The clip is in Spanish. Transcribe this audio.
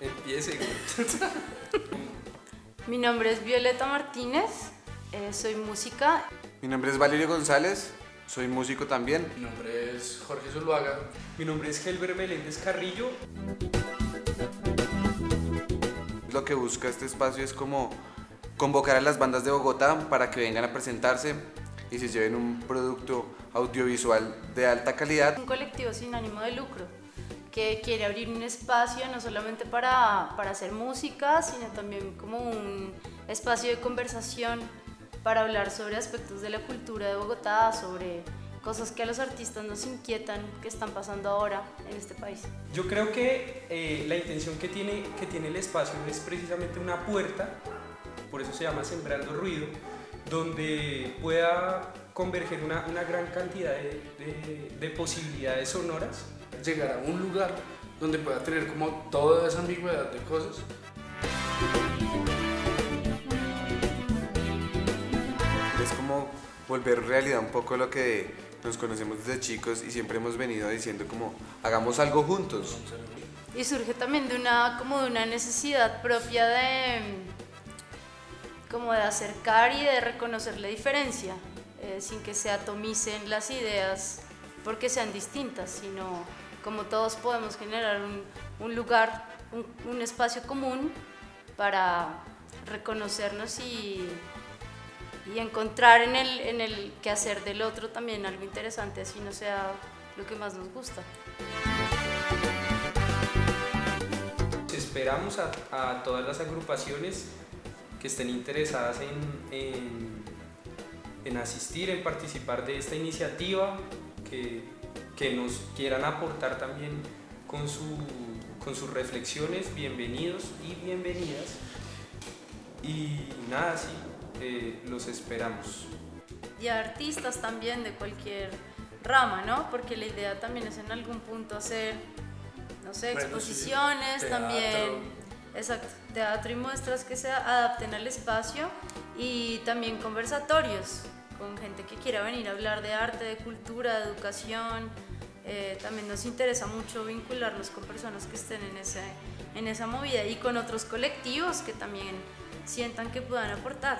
Empiece. Mi nombre es Violeta Martínez, eh, soy música. Mi nombre es Valerio González, soy músico también. Mi nombre es Jorge Zuluaga. Mi nombre es Helber Meléndez Carrillo. Lo que busca este espacio es como convocar a las bandas de Bogotá para que vengan a presentarse y se lleven un producto audiovisual de alta calidad. Un colectivo sin ánimo de lucro que quiere abrir un espacio no solamente para, para hacer música, sino también como un espacio de conversación para hablar sobre aspectos de la cultura de Bogotá, sobre cosas que a los artistas nos inquietan, que están pasando ahora en este país. Yo creo que eh, la intención que tiene, que tiene el espacio es precisamente una puerta, por eso se llama Sembrando Ruido, donde pueda converger una, una gran cantidad de, de- de posibilidades sonoras. Llegar a un lugar donde pueda tener como toda esa ambigüedad de cosas. Es como volver realidad un poco lo que nos conocemos desde chicos y siempre hemos venido diciendo como hagamos algo juntos. Y surge también de una, como de una necesidad propia de, como de acercar y de reconocer la diferencia, eh, sin que se atomicen las ideas porque sean distintas, sino como todos podemos generar un, un lugar, un, un espacio común para reconocernos y, y encontrar en el, en el quehacer del otro también algo interesante, así no sea lo que más nos gusta. Esperamos a, todas las agrupaciones que estén interesadas en, en- en asistir, en participar de esta iniciativa, que, que nos quieran aportar también con, su, con sus reflexiones, bienvenidos y bienvenidas. Y nada, sí, eh, los esperamos. y a artistas también de cualquier rama, ¿no? Porque la idea también es en algún punto hacer, no sé, Bueno, sí, exposiciones teatro. también, exacto, teatro y muestras que se adapten al espacio y también conversatorios con gente que quiera venir a hablar de arte, de cultura, de educación. Eh, también nos interesa mucho vincularnos con personas que estén en, ese, en esa movida y con otros colectivos que también sientan que puedan aportar.